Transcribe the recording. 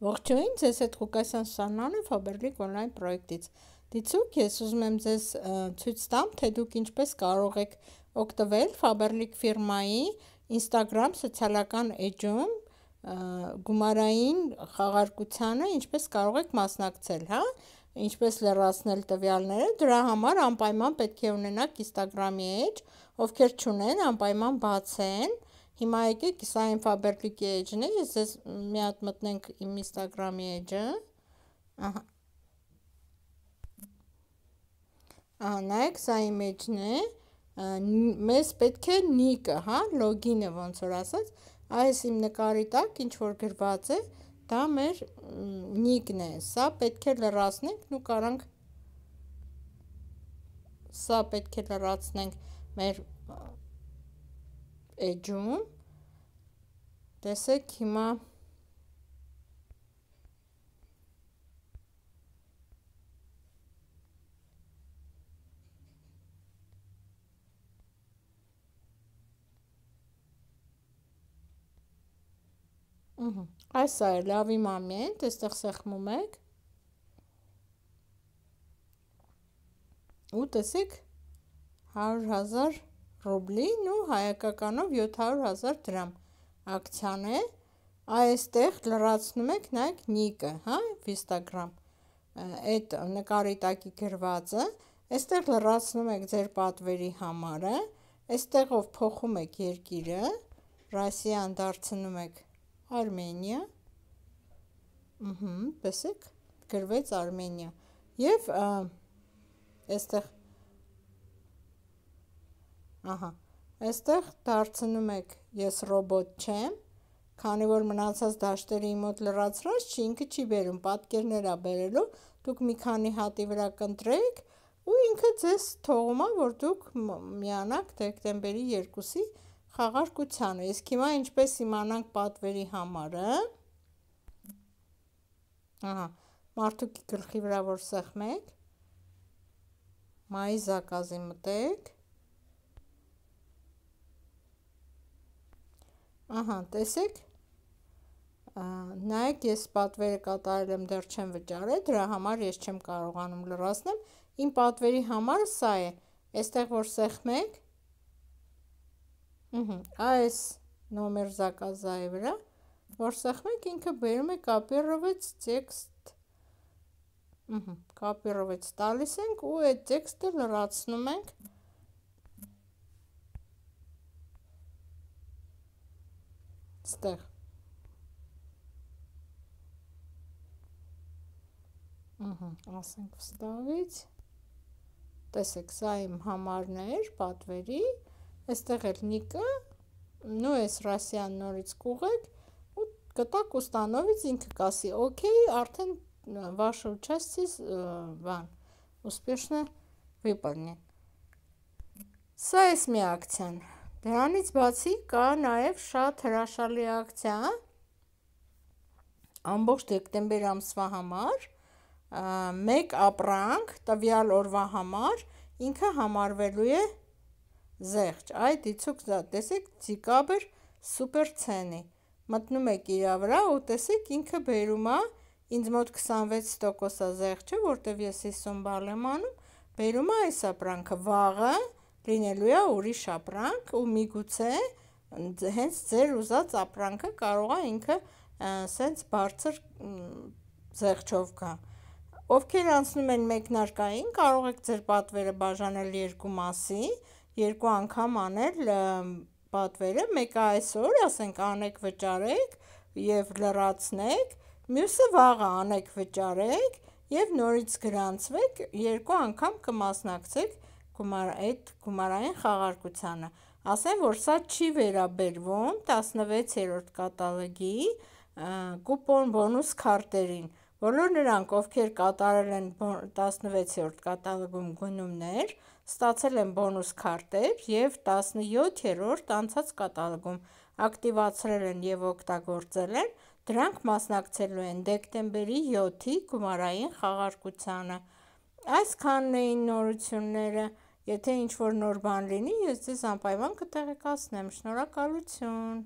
Ողջույն, ձեզ հետ Ղուկասյան Սաննան է Faberlic on-line պրոյեկտից։ Դիցուք, ես ուզում եմ ձեզ ցույց տամ, թե դուք ինչպես կարող եք օգտվել Faberlic ֆիրմայի Instagram սոցիալական էջում գումարային խաղարկությանը, ինչպես կարող եք մասնակցել, հա, ինչպես լրացնել տվյալները, դրա համար անպայման պետք է ունենաք Instagram-ի էջ, ովքեր չունեն, անպայման բացեն, Հիմա եկեք սա Faberlic-ի էջն է, ես ձեզ մի հատ մտնենք իմ Instagram-ի էջը։ Ահա։ Ահա, նայեք, սա իմ էջն է։ Մեզ պետք է նիկը, հա, լոգինը ոնց որ ասած, այս իմ նկարի տակ ինչ որ գրված է, դա մեր նիկն է։ Սա պետք է լրացնենք, ու կարանք սա պետք է լրացնենք մեր էջում տեսեք հիմա այս է լավի մամենտ, այստեղ սեղմում եք։ Ու տեսեք 100.000 ռուբլին ու հայկականով 700.000 դրամ ակցիան է, այստեղ լրացնում եք նայեք նիկը, հա, Instagram, այդ նկարի տակի գրվածը, այստեղ լրացնում եք ձեր պատվերի համարը, այստեղով փոխում եք երկիրը, Ռասիան դարձնում եք Արմենիա, ըհը, տեսեք, գրվեց Արմենիա, և այստեղ Ահա, այստեղ դարձնում եք ես ռոբոտ չեմ, քանի որ մնացած դաշտերը իմ մոտ լրացրած չի, ինքը չի բերում, պատկերներ ա բերելու, դուք մի քանի հատի վրա կընտրեք ու ինքը ձեզ թողում ա, որ դուք միանաք դեկտեմբերի 2-ի խաղարկությանը։ Իսկ հիմա ինչպես իմանանք պատվերի համարը։ Ահա, մարդուկի գլխի վրա որ սեղմեք, մայի զակազի մտեք, Ահա, տեսեք, նայեք, ես պատվերը կատարել եմ դեռ չեմ վճարել, դրա համար ես չեմ կարողանում լրացնել, իմ պատվերի համար սա է, այստեղ որ սեղմեք, այս նոմեր զակազայի վրա, որ սեղմեք ինքը բերում է կապիրովեց տեքստ, կապիրովեց տալիս ենք ու այդ տեքստը լրացնում ենք ստեղ Ահա, ասենք վստահից։ Տեսեք, սա իմ համարն էր պատվերի, այստեղ էլ նիկը, նո էս Ռասիան նորից կուղեք ու կտակ ուստանովից ինքը կասի, օքեյ, արդեն ваше участие բան успешно выполнен։ Սա էս մի ակցիան։ Դրանից բացի կա նաև շատ հրաշալի ակցիա ամբողջ դեկտեմբեր ամսվա համար, մեկ ապրանք տվյալ օրվա համար ինքը համարվելու է զեղչ։ Այ դիցուք տեսեք ձիկաբր սուպեր ցենի։ Մտնում եք իրա վրա ու տեսեք ինքը բերում է ինձ մոտ 26% է զեղչը, որտեվ ես 50 բալ եմ անում, բերում է այս ապրանքը վաղը լինելու է ուրիշ ապրանք ու միգուցե հենց ձեր ուզած ապրանքը կարող է ինքը սենց բարձր զեղչով գա։ Ովքեր անցնում են մեկնարկային, կարող եք ձեր պատվերը բաժանել երկու մասի, երկու անգամ անել պատվերը, մեկը այսօր, ասենք, անեք վճարեք եւ լրացնեք, մյուսը վաղը անեք վճարեք եւ նորից գրանցվեք, երկու անգամ կմասնակցեք գումար այդ գումարային խաղարկությանը։ Ասեմ, որ սա չի վերաբերվում 16-րդ կատալոգի կուպոն բոնուս քարտերին։ Բոլոր նրանք, ովքեր կատարել են 16-րդ կատալոգում գնումներ, ստացել են բոնուս քարտեր եւ 17-րդ անցած կատալոգում ակտիվացրել են եւ օգտագործել են, դրանք մասնակցելու են դեկտեմբերի 7-ի գումարային խաղարկությանը։ Այսքանն էին նորությունները։ Եթե ինչ-որ նոր բան լինի, ես ձեզ անպայման կտեղեկացնեմ։ Շնորհակալություն։